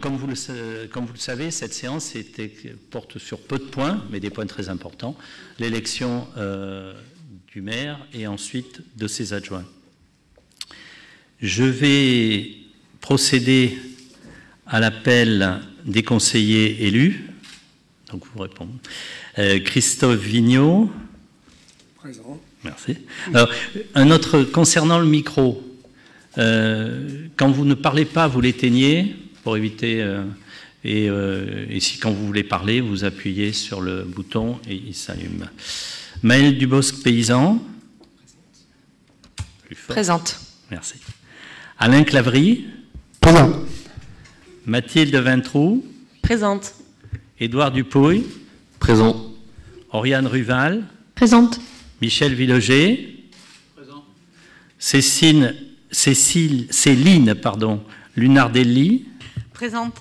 Comme vous, le, comme vous le savez, cette séance était, porte sur peu de points, mais des points très importants. L'élection euh, du maire et ensuite de ses adjoints. Je vais procéder à l'appel des conseillers élus. Donc vous répondez. Euh, Christophe Vigneault. Présent. Merci. Alors, un autre concernant le micro. Euh, quand vous ne parlez pas, vous l'éteignez pour éviter. Euh, et, euh, et, si quand vous voulez parler, vous appuyez sur le bouton et il s'allume. Maëlle Dubosc, paysan. Présente. Merci. Alain Clavry. Présent. Mathilde Vintroux. Présente. Édouard Dupouille. Présent. Oriane Ruval. Présente. Michel Villogé. Présent. Cécile, Cécile, Céline pardon, Lunardelli. Présente.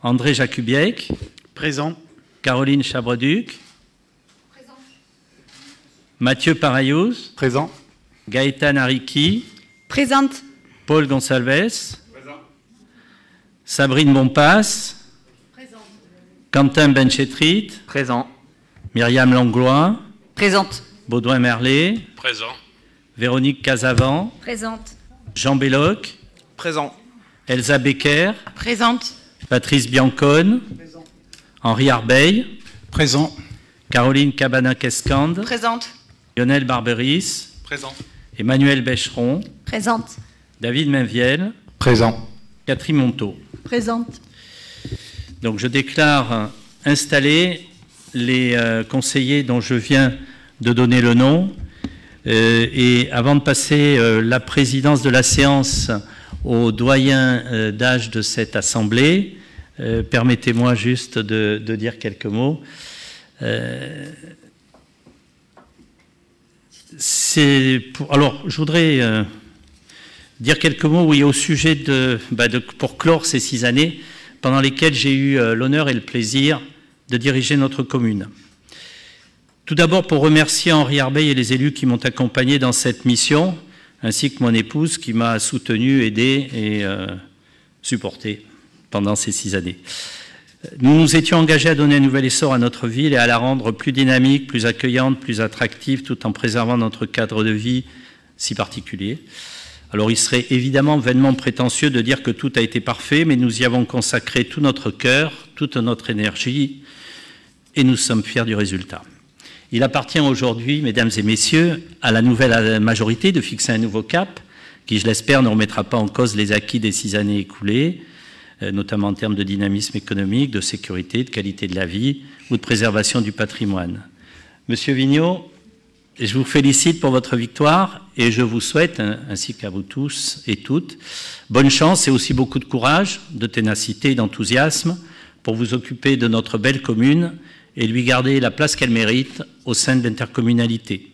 André Jacubiec. Présent. Caroline Chabreduc. Présent. Mathieu Parayouz. Présent. Gaëtan Ariki. Présente. Paul Gonsalves. Présent. Sabrine Bonpass. Présent. Quentin Benchetrit. Présent. Myriam Langlois. Présente. Baudouin Merlet. Présent. Véronique Casavant. Présente. Jean Belloc. Présent. Elsa Becker. Présente. Patrice Biancone. Présent. Henri Arbeil. Présent. Caroline Cabana-Kescande. Présente. Lionel Barberis. Présent. Emmanuel Becheron. Présente. David Mainviel. Présent. Catherine Monteau. Présente. Donc je déclare installés les euh, conseillers dont je viens de donner le nom. Euh, et avant de passer euh, la présidence de la séance au doyen euh, d'âge de cette assemblée, euh, permettez-moi juste de, dire quelques mots. Euh, alors, je voudrais dire quelques mots oui, au sujet de, bah de, pour clore ces six années pendant lesquelles j'ai eu l'honneur et le plaisir de diriger notre commune. Tout d'abord pour remercier Henri Arbeil et les élus qui m'ont accompagné dans cette mission, ainsi que mon épouse qui m'a soutenu, aidé et euh, supporté pendant ces six années. Nous nous étions engagés à donner un nouvel essor à notre ville et à la rendre plus dynamique, plus accueillante, plus attractive, tout en préservant notre cadre de vie si particulier. Alors il serait évidemment vainement prétentieux de dire que tout a été parfait, mais nous y avons consacré tout notre cœur, toute notre énergie, et nous sommes fiers du résultat. Il appartient aujourd'hui, mesdames et messieurs, à la nouvelle majorité de fixer un nouveau cap qui, je l'espère, ne remettra pas en cause les acquis des six années écoulées, notamment en termes de dynamisme économique, de sécurité, de qualité de la vie ou de préservation du patrimoine. Monsieur Vigneault, je vous félicite pour votre victoire et je vous souhaite, ainsi qu'à vous tous et toutes, bonne chance et aussi beaucoup de courage, de ténacité et d'enthousiasme pour vous occuper de notre belle commune et lui garder la place qu'elle mérite au sein de l'intercommunalité.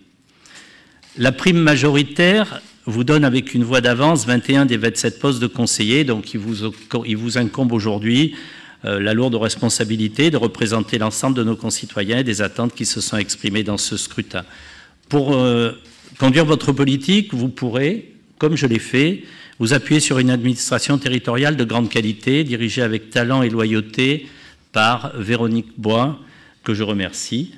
La prime majoritaire vous donne avec une voix d'avance 21 des 27 postes de conseillers, donc il vous, il vous incombe aujourd'hui euh, la lourde responsabilité de représenter l'ensemble de nos concitoyens et des attentes qui se sont exprimées dans ce scrutin. Pour euh, conduire votre politique, vous pourrez, comme je l'ai fait, vous appuyer sur une administration territoriale de grande qualité, dirigée avec talent et loyauté par Véronique Bois, que je remercie.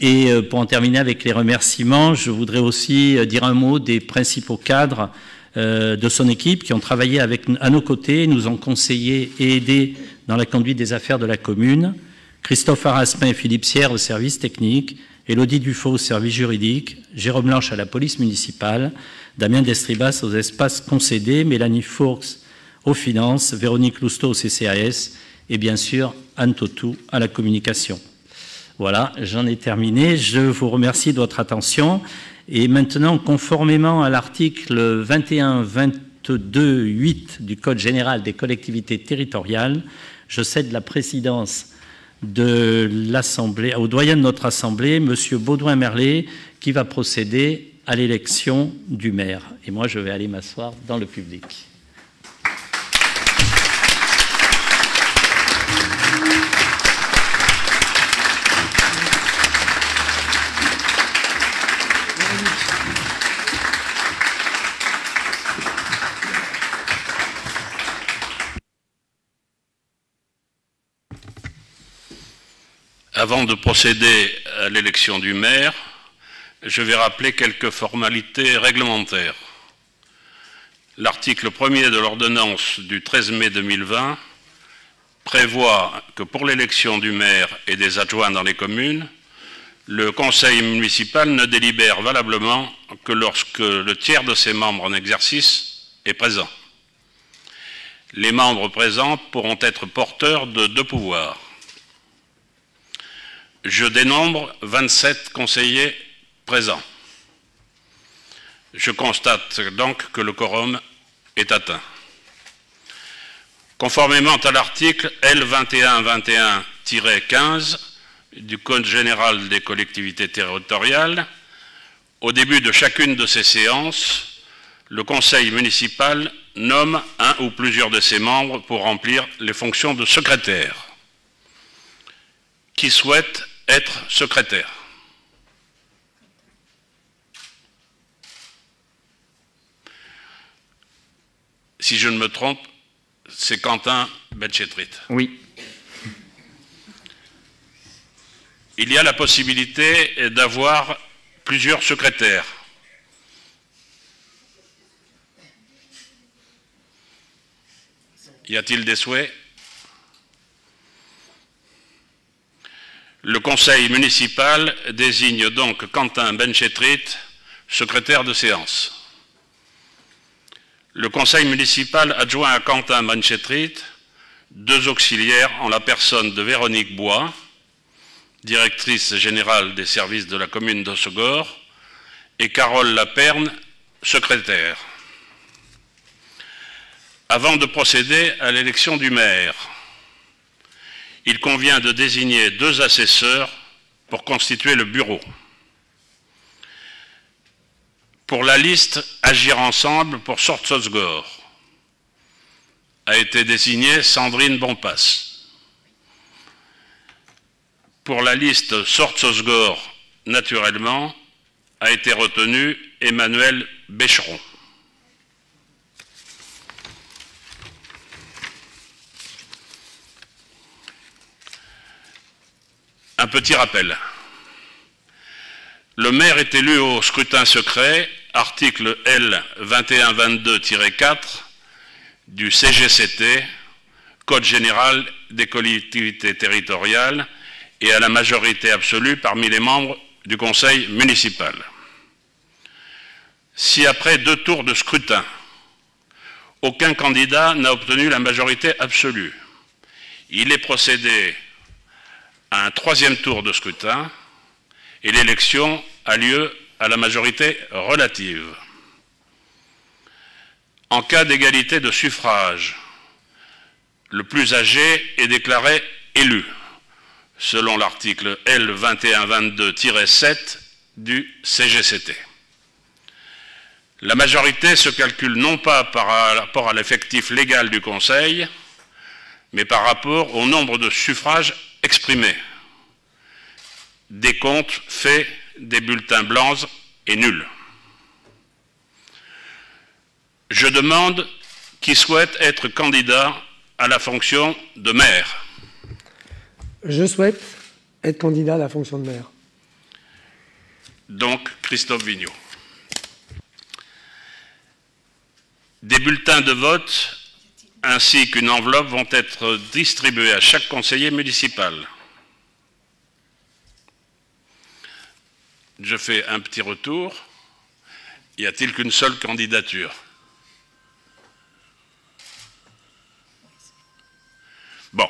Et pour en terminer avec les remerciements, je voudrais aussi dire un mot des principaux cadres de son équipe qui ont travaillé avec, à nos côtés, nous ont conseillé et aidé dans la conduite des affaires de la commune. Christophe Araspin et Philippe Sierre au service technique, Élodie Dufaux au service juridique, Jérôme Lanche à la police municipale, Damien Destribas aux espaces concédés, Mélanie Fourx aux finances, Véronique Lousteau au CCAS et bien sûr Anne Totou à la communication. Voilà, j'en ai terminé. Je vous remercie de votre attention. Et maintenant, conformément à l'article 21-22-8 du Code général des collectivités territoriales, je cède la présidence de l'Assemblée, au doyen de notre Assemblée, M. Baudouin Merlet, qui va procéder à l'élection du maire. Et moi, je vais aller m'asseoir dans le public. Avant de procéder à l'élection du maire, je vais rappeler quelques formalités réglementaires. L'article 1er de l'ordonnance du 13 mai 2020 prévoit que pour l'élection du maire et des adjoints dans les communes, le conseil municipal ne délibère valablement que lorsque le tiers de ses membres en exercice est présent. Les membres présents pourront être porteurs de deux pouvoirs. Je dénombre 27 conseillers présents. Je constate donc que le quorum est atteint. Conformément à l'article L2121-15 du Code général des collectivités territoriales, au début de chacune de ces séances, le Conseil municipal nomme un ou plusieurs de ses membres pour remplir les fonctions de secrétaire. Qui souhaite être secrétaire Si je ne me trompe, c'est Quentin Belchetrit. Oui. Il y a la possibilité d'avoir plusieurs secrétaires. Y a-t-il des souhaits? Le conseil municipal désigne donc Quentin Benchetrit, secrétaire de séance. Le conseil municipal adjoint à Quentin Benchetrit deux auxiliaires en la personne de Véronique Bois, directrice générale des services de la commune d'Ossegor, et Carole Laperne, secrétaire. Avant de procéder à l'élection du maire, il convient de désigner deux assesseurs pour constituer le bureau. Pour la liste Agir ensemble pour Sortsosgor a été désignée Sandrine Bonpass. Pour la liste Sortsosgor, naturellement, a été retenu Emmanuel Bécheron. Un petit rappel. Le maire est élu au scrutin secret, article L 2122-4 du CGCT, Code général des collectivités territoriales, et à la majorité absolue parmi les membres du conseil municipal. Si après deux tours de scrutin, aucun candidat n'a obtenu la majorité absolue, il est procédé un troisième tour de scrutin et l'élection a lieu à la majorité relative. En cas d'égalité de suffrage, le plus âgé est déclaré élu, selon l'article L2122-7 du CGCT. La majorité se calcule non pas par rapport à l'effectif légal du Conseil, mais par rapport au nombre de suffrages exprimés. Des comptes faits des bulletins blancs et nuls. Je demande qui souhaite être candidat à la fonction de maire. Je souhaite être candidat à la fonction de maire. Donc, Christophe Vigneault. Des bulletins de vote ainsi qu'une enveloppe vont être distribués à chaque conseiller municipal. Je fais un petit retour. Y a-t-il qu'une seule candidature? Bon.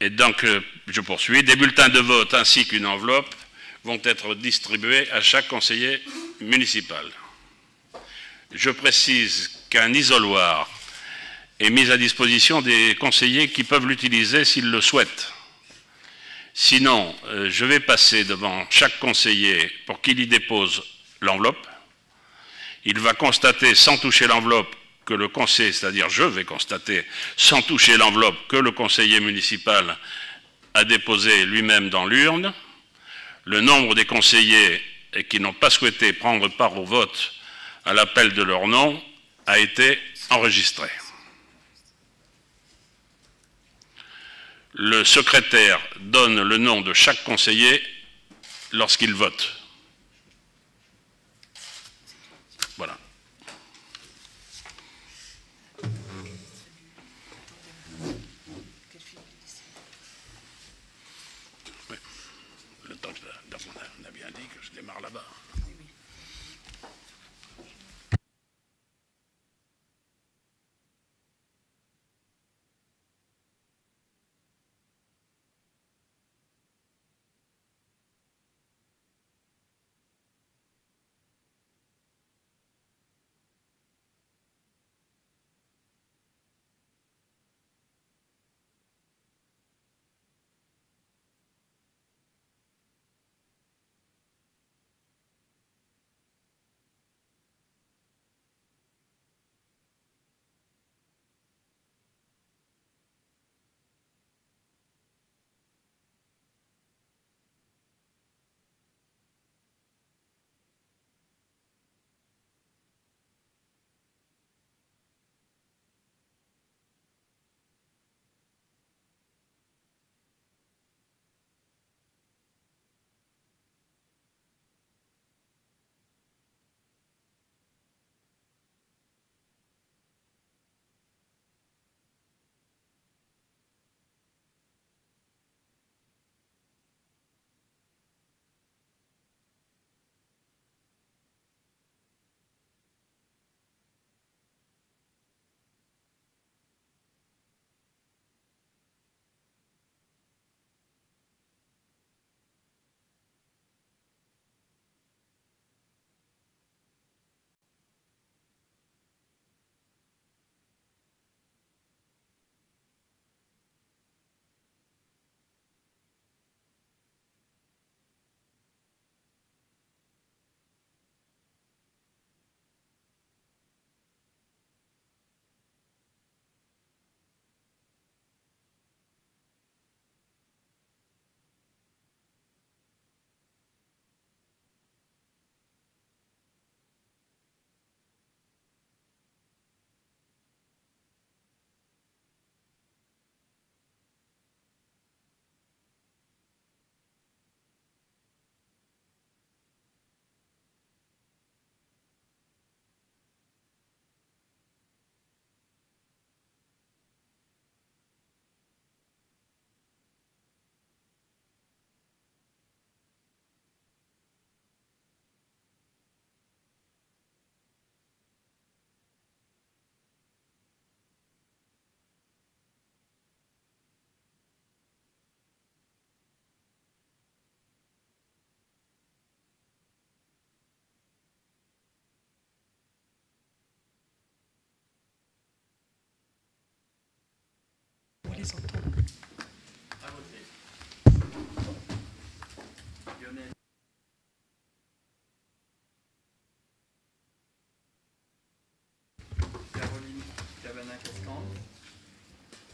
Et donc, euh, je poursuis. Des bulletins de vote ainsi qu'une enveloppe vont être distribués à chaque conseiller municipal. Je précise qu'un isoloir est mis à disposition des conseillers qui peuvent l'utiliser s'ils le souhaitent. Sinon, euh, je vais passer devant chaque conseiller pour qu'il y dépose l'enveloppe. Il va constater sans toucher l'enveloppe que le conseiller, c'est-à-dire je vais constater sans toucher l'enveloppe que le conseiller municipal a déposé lui-même dans l'urne. Le nombre des conseillers et qui n'ont pas souhaité prendre part au vote à l'appel de leur nom a été enregistré. Le secrétaire donne le nom de chaque conseiller lorsqu'il vote.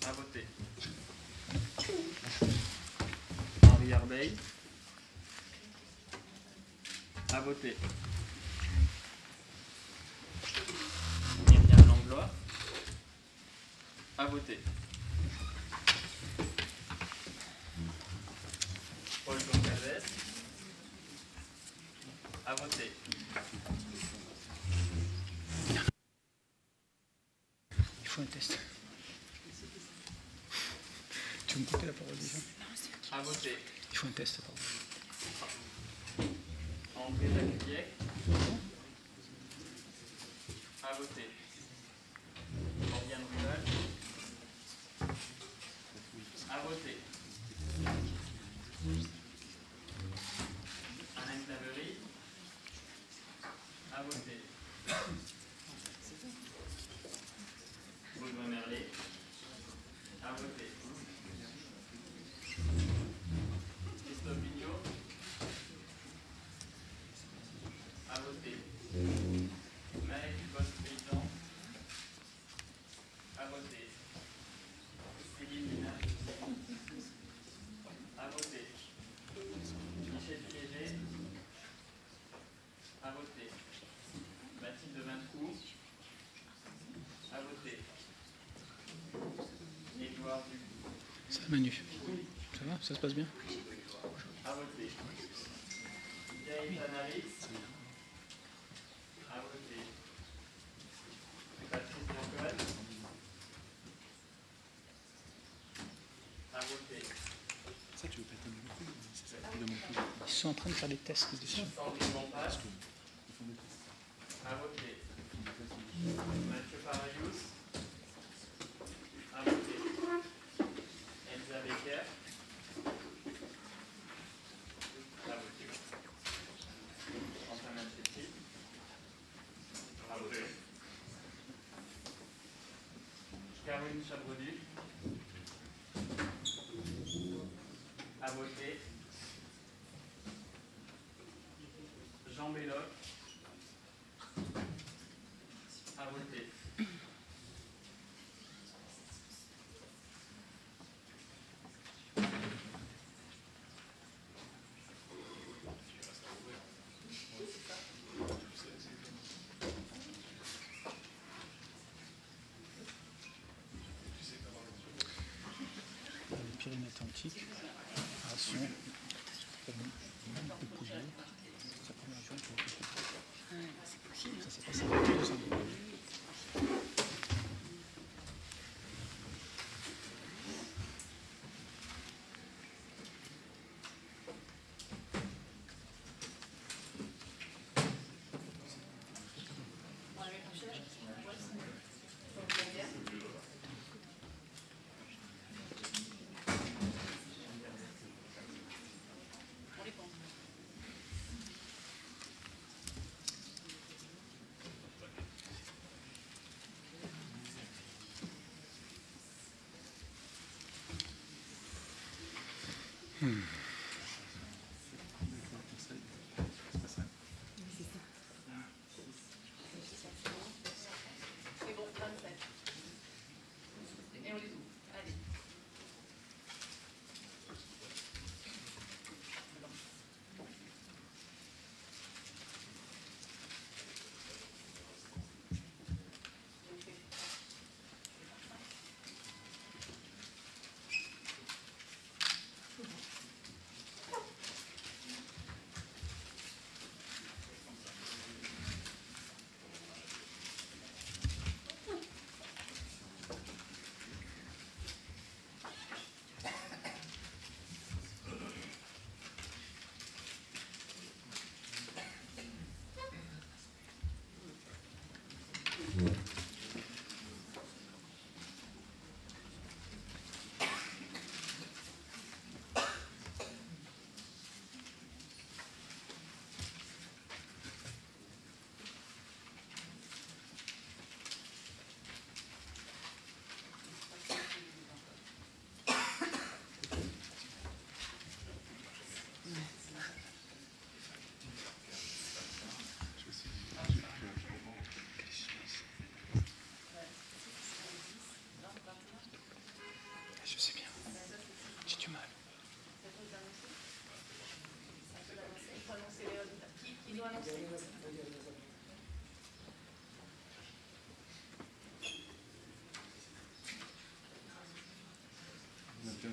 À voter. Henri Arbeil. À voter. Myriam Langlois. À voter. interested Gaëtan Harris. À voter. Patrice Cohen. À voter. Ils sont en train de faire des tests dessus. Sandrine Montage. À voter. Mathieu Parayous. À voter. Elsa Becker. À voter. Quentin Manchetti. À voter. Chabrody. Les Pyrénées Atlantiques. Ration. Sa première adjointe pour le Ça s'est passé il y a deux ans. C'est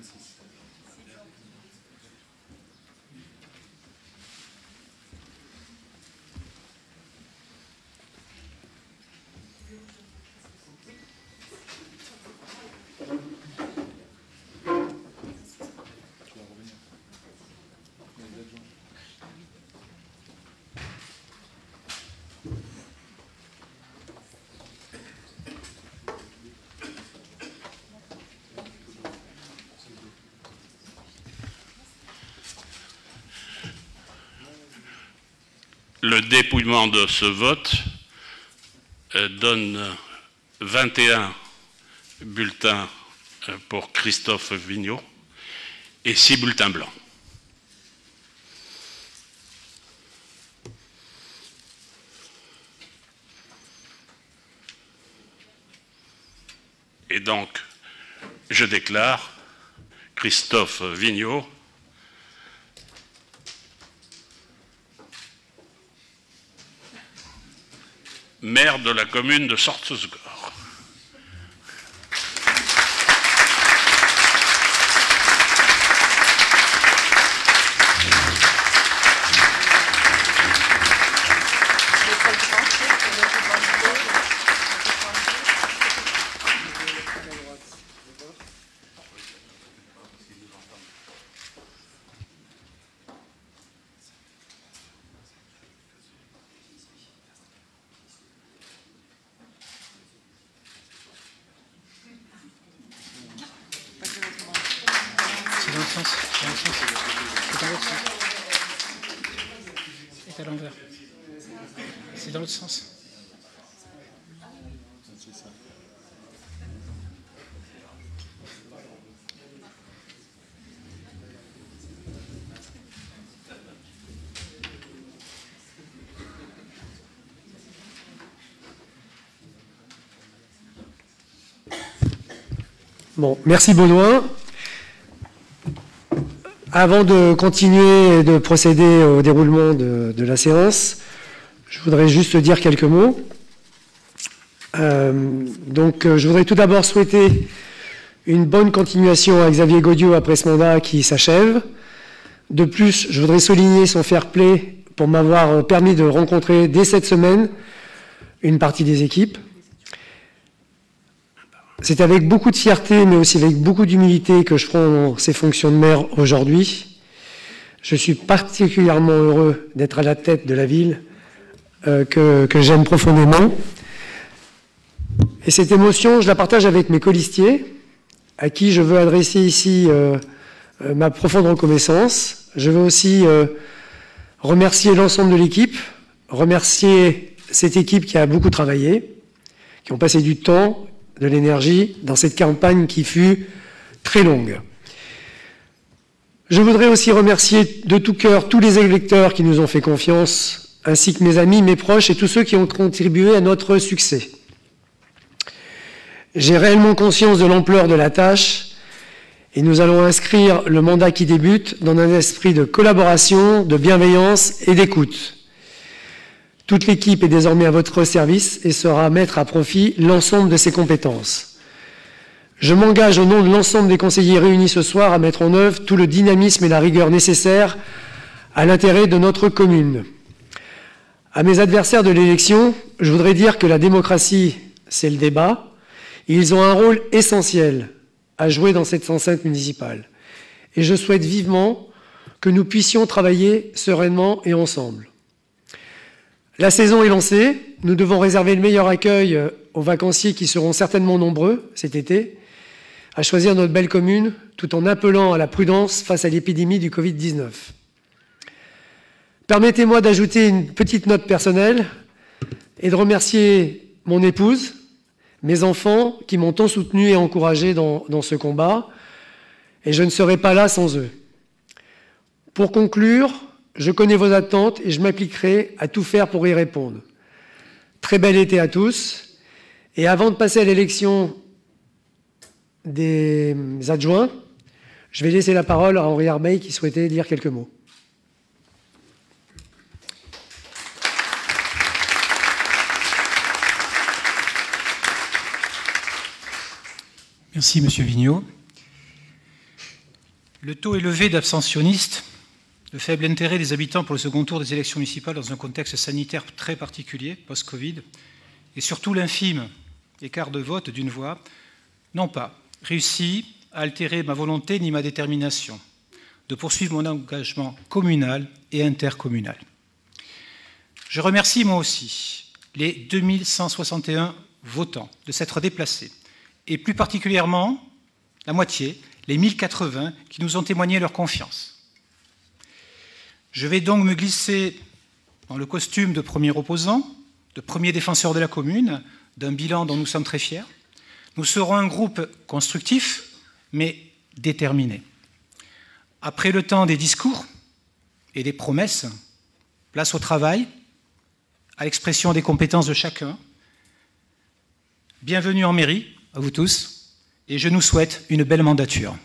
differences. Le dépouillement de ce vote euh, donne 21 bulletins euh, pour Christophe Vigneault et 6 bulletins blancs. Et donc, je déclare Christophe Vigneault maire de la commune de Sortzesgor. sens. C'est dans l'autre sens. C'est dans l'autre sens. C'est à l'envers. C'est dans l'autre sens. Merci Baudouin. Avant de continuer et de procéder au déroulement de, la séance, je voudrais juste dire quelques mots. Euh, donc, euh, je voudrais tout d'abord souhaiter une bonne continuation à Xavier Gaudieu après ce mandat qui s'achève. De plus, je voudrais souligner son fair play pour m'avoir permis de rencontrer dès cette semaine une partie des équipes. C'est avec beaucoup de fierté, mais aussi avec beaucoup d'humilité que je prends ces fonctions de maire aujourd'hui. Je suis particulièrement heureux d'être à la tête de la ville euh, que, j'aime profondément. Et cette émotion, je la partage avec mes colistiers, à qui je veux adresser ici euh, euh, ma profonde reconnaissance. Je veux aussi remercier l'ensemble de l'équipe, remercier cette équipe qui a beaucoup travaillé, qui ont passé du temps, de l'énergie dans cette campagne qui fut très longue. Je voudrais aussi remercier de tout cœur tous les électeurs qui nous ont fait confiance, ainsi que mes amis, mes proches et tous ceux qui ont contribué à notre succès. J'ai réellement conscience de l'ampleur de la tâche et nous allons inscrire le mandat qui débute dans un esprit de collaboration, de bienveillance et d'écoute. Toute l'équipe est désormais à votre service et sera mettre à profit l'ensemble de ses compétences. Je m'engage au nom de l'ensemble des conseillers réunis ce soir à mettre en œuvre tout le dynamisme et la rigueur nécessaires à l'intérêt de notre commune. À mes adversaires de l'élection, je voudrais dire que la démocratie, c'est le débat. Ils ont un rôle essentiel à jouer dans cette enceinte municipale. Et je souhaite vivement que nous puissions travailler sereinement et ensemble. La saison est lancée. Nous devons réserver le meilleur accueil aux vacanciers qui seront certainement nombreux cet été, à choisir notre belle commune tout en appelant à la prudence face à l'épidémie du Covid-19. Permettez-moi d'ajouter une petite note personnelle et de remercier mon épouse, mes enfants qui m'ont tant soutenu et encouragé dans, dans ce combat, et je ne serai pas là sans eux. Pour conclure, je connais vos attentes et je m'appliquerai à tout faire pour y répondre. Très bel été à tous. Et avant de passer à l'élection des adjoints, je vais laisser la parole à Henri Arbeil qui souhaitait dire quelques mots. Merci, Monsieur Vigneault. Le taux élevé d'abstentionnistes, le faible intérêt des habitants pour le second tour des élections municipales dans un contexte sanitaire très particulier, post-Covid, et surtout l'infime écart de vote d'une voix, n'ont pas réussi à altérer ma volonté ni ma détermination de poursuivre mon engagement communal et intercommunal. Je remercie moi aussi les 2161 votants de s'être déplacés, et plus particulièrement la moitié, les 1080 qui nous ont témoigné leur confiance. Je vais donc me glisser dans le costume de premier opposant, de premier défenseur de la commune, d'un bilan dont nous sommes très fiers. Nous serons un groupe constructif, mais déterminé. Après le temps des discours et des promesses, place au travail, à l'expression des compétences de chacun. Bienvenue en mairie, à vous tous, et je nous souhaite une belle mandature.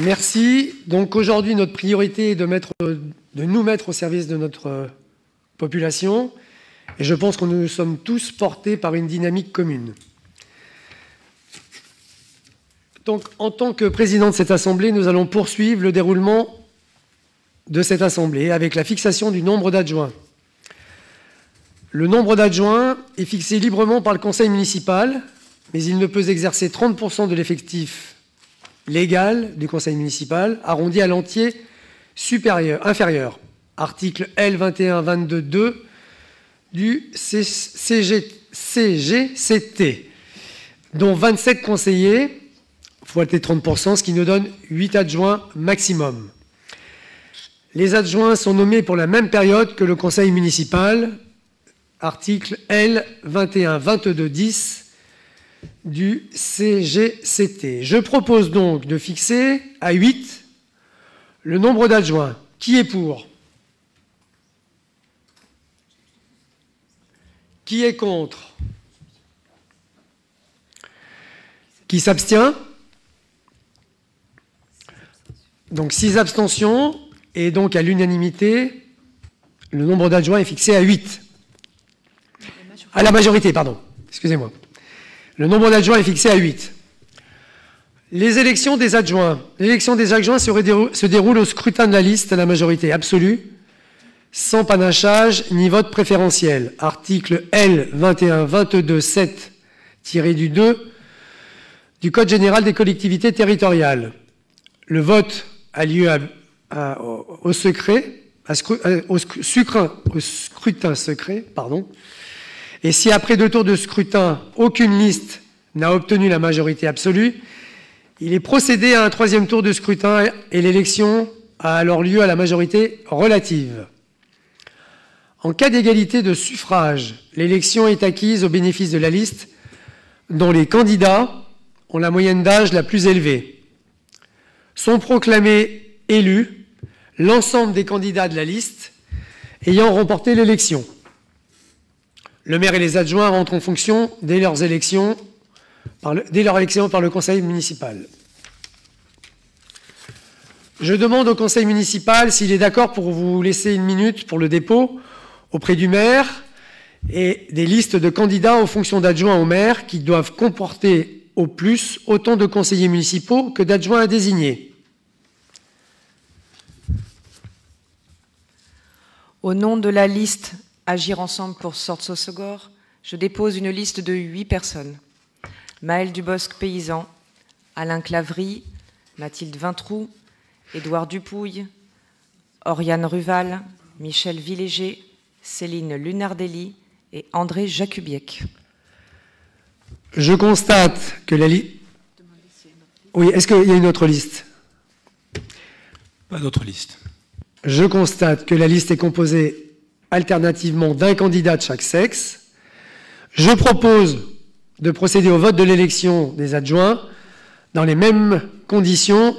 Merci. Donc aujourd'hui, notre priorité est de, nous mettre au service de notre population. Et je pense que nous sommes tous portés par une dynamique commune. Donc, en tant que président de cette Assemblée, nous allons poursuivre le déroulement de cette Assemblée avec la fixation du nombre d'adjoints. Le nombre d'adjoints est fixé librement par le Conseil municipal, mais il ne peut exercer 30% de l'effectif légal du Conseil municipal, arrondi à l'entier supérieur, inférieur. Article L 21 22 2 du CG, CGCT, dont 27 conseillers, fois 30%, ce qui nous donne 8 adjoints maximum. Les adjoints sont nommés pour la même période que le conseil municipal, article L 21 22 10 du CGCT. Je propose donc de fixer à 8 le nombre d'adjoints. Qui est pour? Qui est contre? Qui s'abstient? Donc 6 abstentions et donc à l'unanimité, le nombre d'adjoints est fixé à 8. À la majorité, pardon. Excusez-moi. Le nombre d'adjoints est fixé à 8. Les élections des adjoints. L'élection des adjoints se déroule au scrutin de la liste à la majorité absolue, sans panachage ni vote préférentiel. Article L 21 22 7 du 2 du Code général des collectivités territoriales. Le vote a lieu au, secret, au, au scrutin secret, pardon, et si après deux tours de scrutin, aucune liste n'a obtenu la majorité absolue, il est procédé à un troisième tour de scrutin et l'élection a alors lieu à la majorité relative. En cas d'égalité de suffrage, l'élection est acquise au bénéfice de la liste dont les candidats ont la moyenne d'âge la plus élevée. Sont proclamés élus l'ensemble des candidats de la liste ayant remporté l'élection. Le maire et les adjoints rentrent en fonction dès, leur élection par le conseil municipal. Je demande au conseil municipal s'il est d'accord pour vous laisser une minute pour le dépôt auprès du maire et des listes de candidats aux fonctions d'adjoints au maire qui doivent comporter au plus autant de conseillers municipaux que d'adjoints à désigner. Au nom de la liste Agir ensemble pour Sorte-Sosogor, je dépose une liste de huit personnes. Maël Dubosc, paysan, Alain Clavry, Mathilde Vintroux, Édouard Dupouille, Oriane Ruval, Michel Villéger, Céline Lunardelli et André Jacubiec. Je constate que la liste... Oui, est-ce qu'il y a une autre liste? Pas d'autre liste. Je constate que la liste est composée alternativement d'un candidat de chaque sexe. Je propose de procéder au vote de l'élection des adjoints dans les mêmes conditions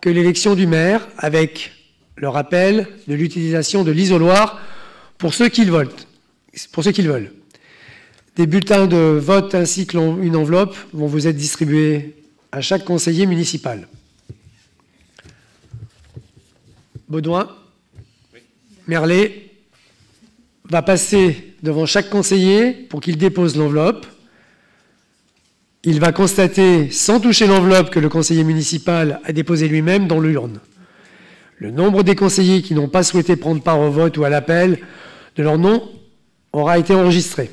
que l'élection du maire, avec le rappel de l'utilisation de l'isoloir pour ceux qui le veulent. Pour ceux qui le veulent. Des bulletins de vote ainsi qu'une enveloppe vont vous être distribués à chaque conseiller municipal. Baudouin Merlet va passer devant chaque conseiller pour qu'il dépose l'enveloppe. Il va constater, sans toucher l'enveloppe, que le conseiller municipal a déposé lui-même dans l'urne. Le nombre des conseillers qui n'ont pas souhaité prendre part au vote ou à l'appel de leur nom aura été enregistré.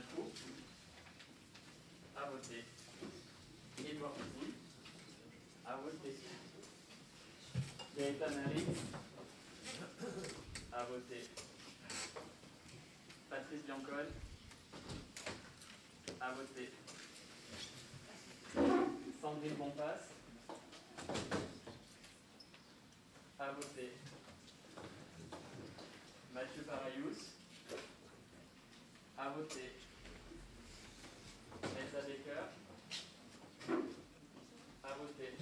Trou. À voter. Édouard Pouzy. À voter. Gaëtan Harry. À voter. Patrice Biancol? À voter. Sandrine Bonpasse. À voter. Mathieu Parayous. À voter. Elsa Baker. À voter.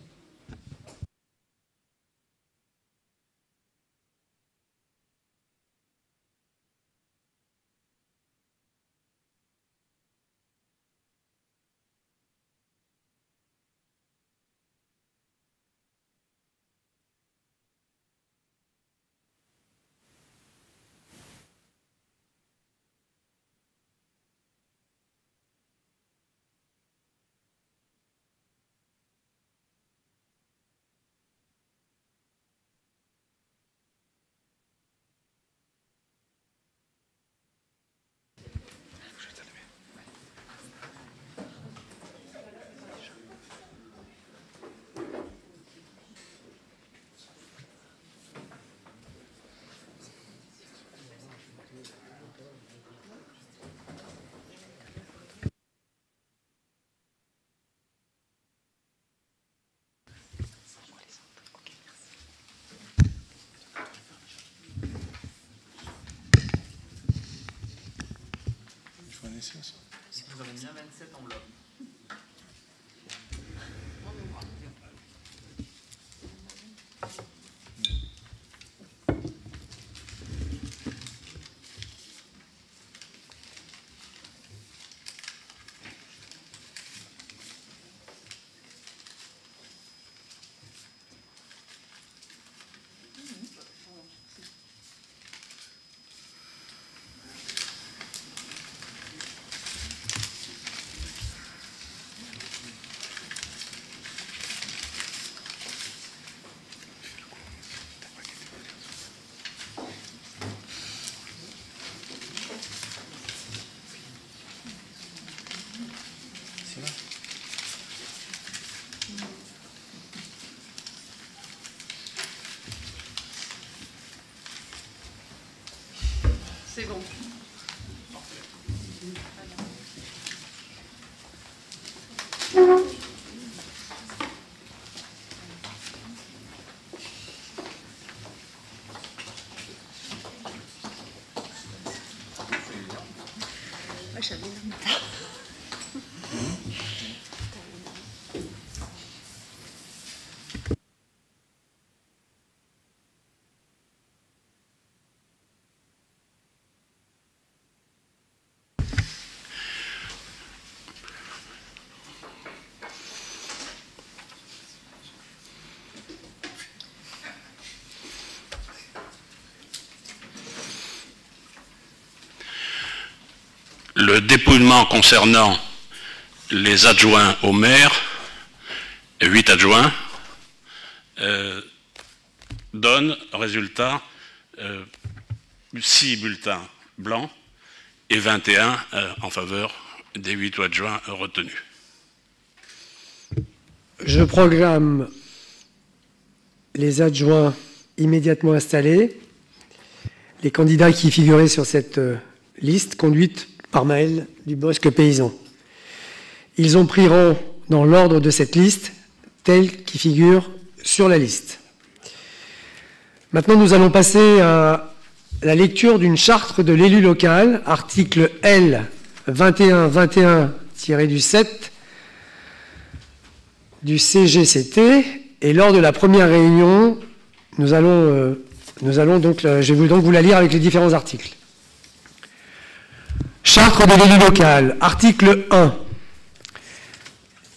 Vous avez bien 27 enveloppes. 什么那？Le dépouillement concernant les adjoints au maire, huit adjoints, euh, donne résultat euh, 6 bulletins blancs et 21 euh, en faveur des huit adjoints retenus. Je programme les adjoints immédiatement installés, les candidats qui figuraient sur cette euh, liste conduite par Maël Dubosc Paysan. Ils ont pris rang dans l'ordre de cette liste tel qui figure sur la liste. Maintenant, nous allons passer à la lecture d'une charte de l'élu local, article L 2121-7 du CGCT. Et lors de la première réunion, nous allons, euh, donc, euh, je vais donc vous la lire avec les différents articles. Charte de l'élu local, article 1.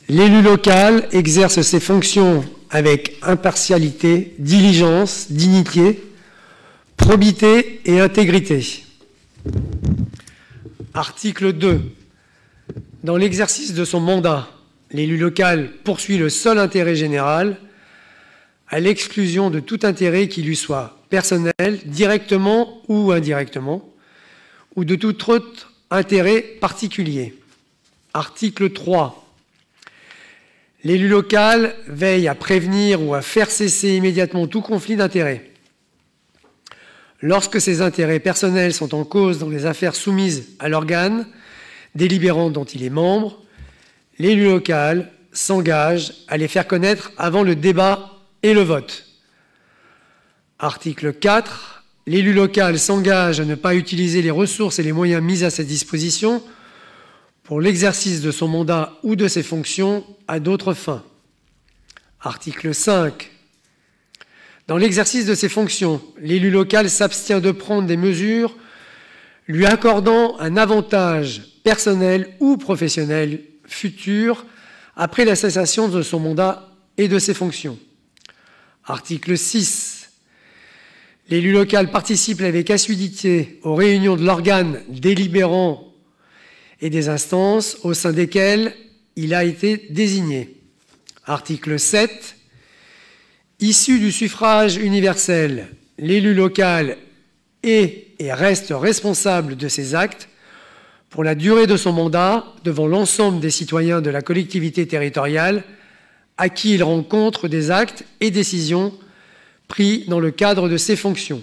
L'élu local exerce ses fonctions avec impartialité, diligence, dignité, probité et intégrité. Article 2. Dans l'exercice de son mandat, l'élu local poursuit le seul intérêt général à l'exclusion de tout intérêt qui lui soit personnel, directement ou indirectement, ou de toute autre intérêt particulier. Article 3. L'élu local veille à prévenir ou à faire cesser immédiatement tout conflit d'intérêts. Lorsque ces intérêts personnels sont en cause dans les affaires soumises à l'organe délibérant dont il est membre, l'élu local s'engage à les faire connaître avant le débat et le vote. Article 4. L'élu local s'engage à ne pas utiliser les ressources et les moyens mis à sa disposition pour l'exercice de son mandat ou de ses fonctions à d'autres fins. Article 5. Dans l'exercice de ses fonctions, l'élu local s'abstient de prendre des mesures lui accordant un avantage personnel ou professionnel futur après la cessation de son mandat et de ses fonctions. Article 6. L'élu local participe avec assiduité aux réunions de l'organe délibérant et des instances au sein desquelles il a été désigné. Article 7. Issu du suffrage universel, l'élu local est et reste responsable de ses actes pour la durée de son mandat devant l'ensemble des citoyens de la collectivité territoriale à qui il rencontre des actes et décisions pris dans le cadre de ses fonctions.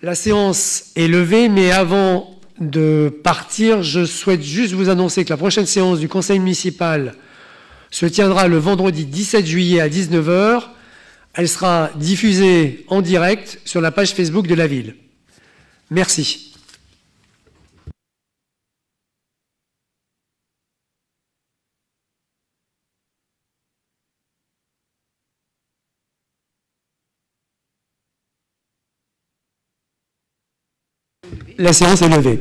La séance est levée, mais avant de partir, je souhaite juste vous annoncer que la prochaine séance du Conseil municipal se tiendra le vendredi 17 juillet à 19h. Elle sera diffusée en direct sur la page Facebook de la ville. Merci. La séance est levée.